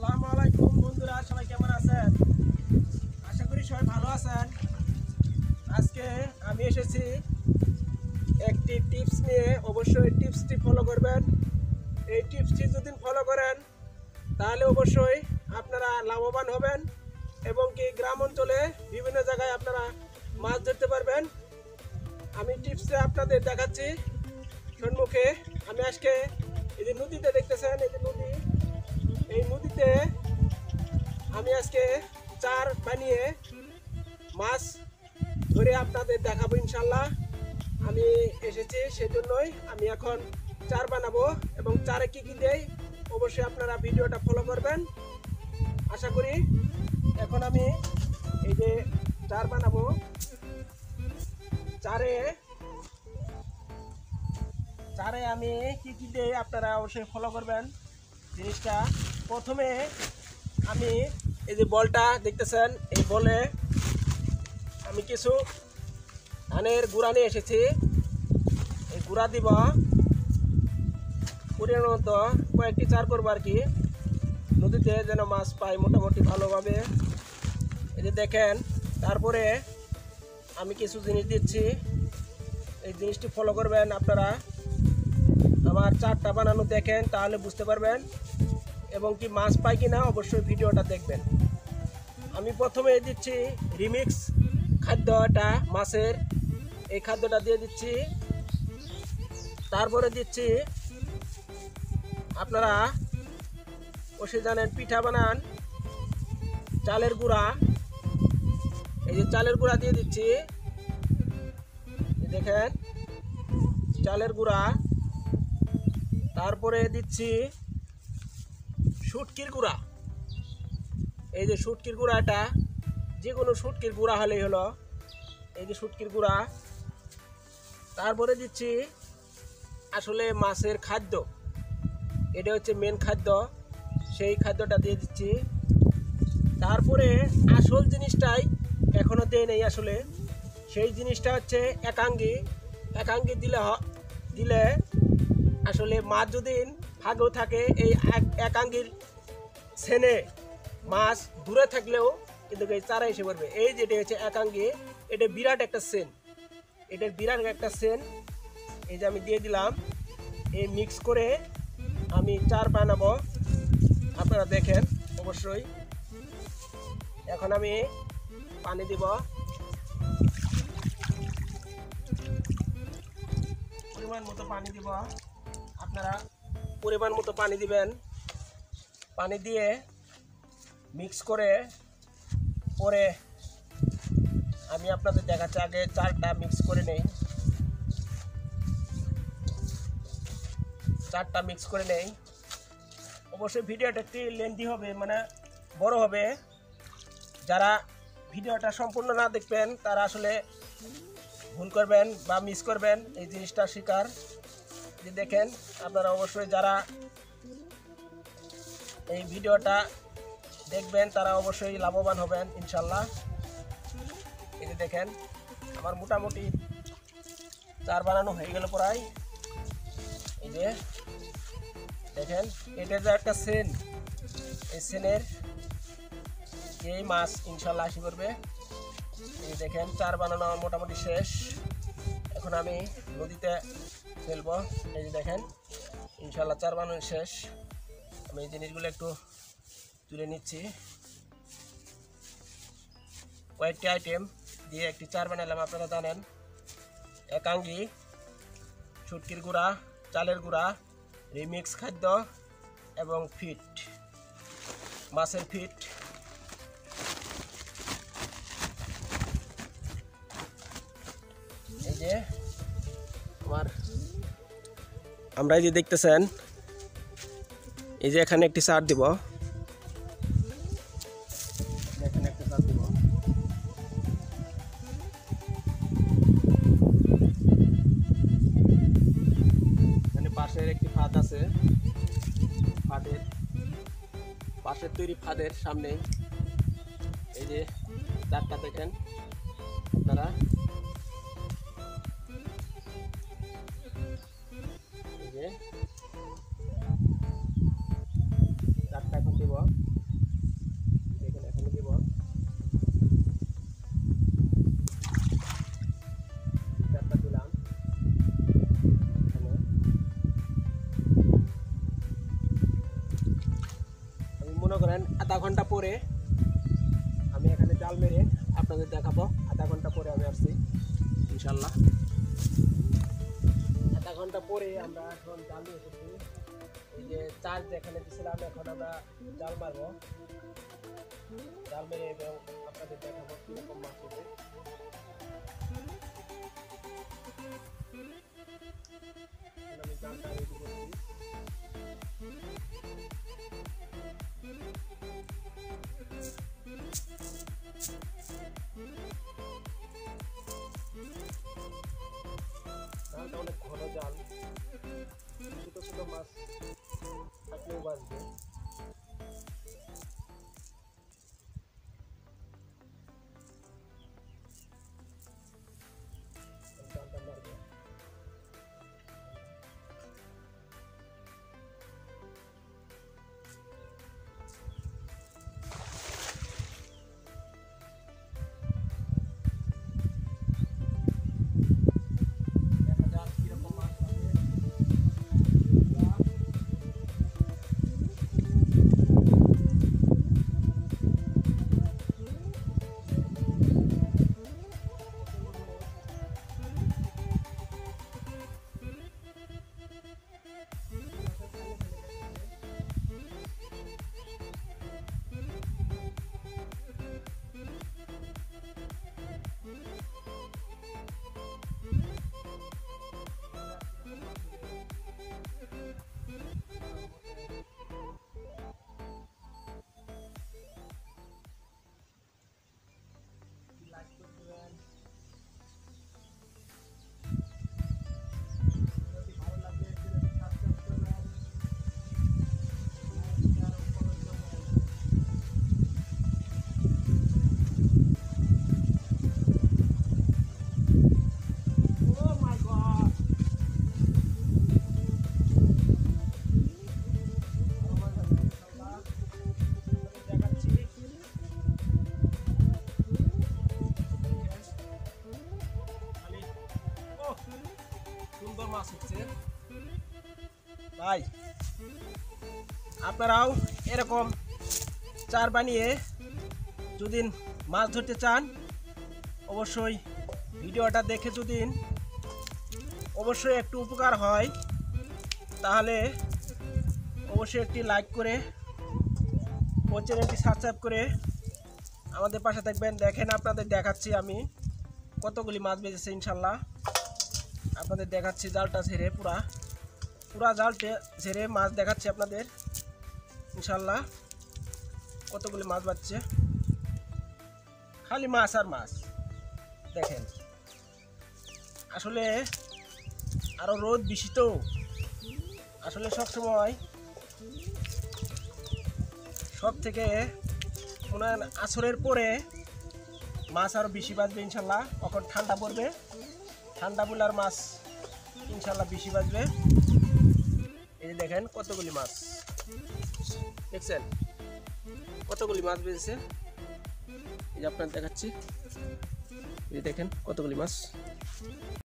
আসসালামু আলাইকুম বন্ধুরা, সবাই কেমন আছেন? আশা করি সবাই ভালো আছেন। আজকে আমি এসেছি একটি টিপস নিয়ে, অবশ্যই টিপসটি ফলো করবেন। এই টিপসটি যদি ফলো করেন, তাহলে অবশ্যই আপনারা লাভবান হবেন এবং কি গ্রাম অঞ্চলে বিভিন্ন জায়গায় আপনারা মাছ ধরতে পারবেন। আমি টিপসে আপনাদের দেখাচ্ছি। সম্মুখে আমি আজকে এই যে নদীতে দেখতেছেন, এই যে নদী নদীতে আমি আজকে চার বানিয়ে মাছ ধরে আপনাদের দেখাবো ইনশাল্লাহ আমি এসেছি সেই জন্যই আমি এখন চার বানাবো এবং চারে কি কি দেই অবশ্যই আপনারা ভিডিওটা ফলো করবেন। আশা করি এখন আমি এই যে চার বানাবো। চারে চারে আমি কি কি দেই আপনারা অবশ্যই ফলো করবেন। জিনিসটা প্রথমে আমি এই যে বলটা দেখতেছেন, এই বলে আমি কিছু ধানের গুঁড়া নিয়ে এসেছি। এই গুঁড়া দিব। পরিমাণ মতো কয়েকটি চার করব আর কি। নদীতে যেন মাছ পাই মোটামুটি ভালোভাবে। এই যে দেখেন, তারপরে আমি কিছু জিনিস দিচ্ছি। এই জিনিসটি ফলো করবেন আপনারা। আমার চারটা বানানো দেখেন, তাহলে বুঝতে পারবেন। এবং কি মাছ পাই কিনা অবশ্যই ভিডিওটা দেখবেন। আমি প্রথমে দিচ্ছি রিমিক্স খাদ্য এটা মাছের এই খাদ্যটা দিয়ে দিচ্ছি। তারপরে দিচ্ছি, আপনারা অবশ্যই জানেন, পিঠা বানান, চালের গুঁড়া। এই যে চালের গুঁড়া দিয়ে দিচ্ছি। দেখেন, চালের গুঁড়া। তারপরে দিচ্ছি শুটকির গুঁড়া। এই যে শুটকির গুঁড়াটা যে কোনো শুটকির গুঁড়া হলেই হলো, এই যে শুটকির গুঁড়া, তারপরে দিচ্ছি আসলে মাছের খাদ্য। এটা হচ্ছে মেন খাদ্য, সেই খাদ্যটা দিয়ে দিচ্ছি। তারপরে আসল জিনিসটাই এখনও দেয় নেই আসলে, সেই জিনিসটা হচ্ছে একাঙ্গি। একাঙ্গি দিলে দিলে আসলে মাছ যদি ভাগেও থাকে, এই এক- একাঙ্গির সেনে মাছ দূরে থাকলেও কিন্তু এই চারা এসে পড়বে। এই যেটা হচ্ছে একাঙ্গি, এটা বিরাট একটা সেন। এটা বিরাট একটা সেন। এই যে আমি দিয়ে দিলাম। এই মিক্স করে আমি চার বানাবো আপনারা দেখেন, অবশ্যই। এখন আমি পানি দিব। পরিমাণ মতো পানি দিব। আপনারা পরিমাণ মতো পানি দিবেন। পানি দিয়ে মিক্স করে পরে আমি আপনাদের দেখাচ্ছি। আগে চালটা মিক্স করে নেই। চারটা মিক্স করে নেই। অবশ্যই ভিডিওটা একটি লেন্দি হবে মানে বড় হবে। যারা ভিডিওটা সম্পূর্ণ না দেখবেন, তারা আসলে ভুল করবেন বা মিস করবেন, এই জিনিসটা শিকার। যে দেখেন, আপনারা অবশ্যই যারা এই ভিডিওটা দেখবেন, তারা অবশ্যই লাভবান হবেন ইনশাল্লাহ এই যে দেখেন, আমার মোটামুটি চার বানানো হয়ে গেল প্রায়। এই যে দেখেন, এটা যে একটা সেন, এই সেনের এই মাছ ইনশাল্লাহ আসি করবে। এই দেখেন, চার বানানো আমার মোটামুটি শেষ। এখন আমি নদীতে ফেলব। এই যে দেখেন ইনশাল্লাহ চার বানানো শেষ। আমি এই জিনিসগুলো একটু তুলে নিচ্ছি। কয়েকটি আইটেম দিয়ে একটি চার বানালাম, আপনারা জানেন। একাঙ্গি ছুটকির গুঁড়া, চালের গুঁড়া, রিমিক্স খাদ্য এবং ফিট, মাছের ফিট। এই যে আমার আমরা এই যে দেখতেছেন এই যে এখানে একটি চার দিব। এখানে দিব। এখানে একটি আছে। ফাঁদের তৈরি ফাঁদের সামনে এই যে চারটা দেখেন আপনারা। এই যে ধরেন আধা ঘণ্টা পরে আমি এখানে জাল মেরে আপনাদের দেখাবো। আধা ঘণ্টা পরে আমি আসছি ইনশাল্লাহ আধা ঘণ্টা পরে আমরা এখন জাল নিয়ে এসেছি। এই যে চার্জ যেখানে দিয়েছিলাম এখন আমরা জাল মারবো। জাল মেরে এবং আপনাদের দেখাবো কীরকম মাছ হবে। এখন আমি জালটা জাল ছোট ছোট মাছ থাকলেও বাঁচবে আপনারাও এরকম চার বানিয়ে যদি মাছ ধরতে চান, অবশ্যই ভিডিওটা দেখে যদি অবশ্যই একটু উপকার হয়, তাহলে অবশ্যই একটি লাইক করে ও চ্যানেলটি সাবস্ক্রাইব করে আমাদের পাশে থাকবেন। দেখেন আপনাদের দেখাচ্ছি আমি কতগুলি মাছ বেজেছে ইনশাল্লাহ। আপনাদের দেখাচ্ছি জালটা ছেড়ে পুরা পুরা জালটে ছেড়ে মাছ দেখাচ্ছি আপনাদের। ইনশাল্লাহ কতগুলি মাছ বাজছে খালি মাছ আর মাছ। দেখেন। আসলে আরও রোদ বেশি তো আসলে সব সময় সব থেকে হয় আসরের পরে মাছ আরও বেশি বাজবে ইনশাল্লাহ কখন ঠান্ডা পড়বে, ঠান্ডা পড়লে আর মাছ ইনশাল্লাহ বেশি বাজবে। এই দেখেন কতগুলি মাছ। দেখছেন কতগুলি মাছ বেজেছে এই যে আপনার দেখাচ্ছি। এই যে দেখেন কতগুলি মাছ।